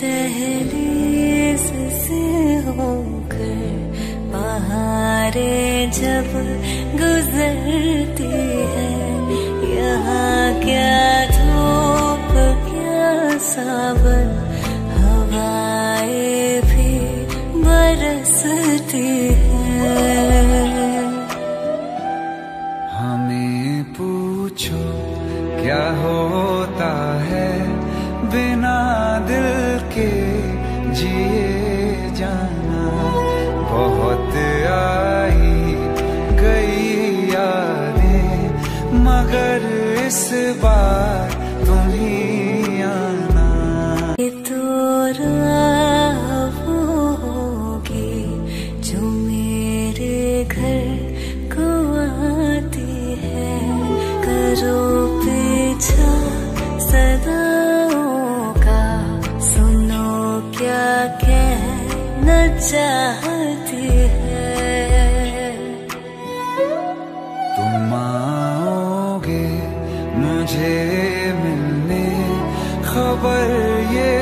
दहलीज से होकर बहारें जब गुजरती है, यहाँ क्या धूप, क्या सावन, हवाएँ भी बरसती है। हमें पूछो, क्या होता है बिना मगर इस बार तुम ही आना। तो घर है। करो पीछा सुनो क्या चाहती मुझे मिलने खबर ये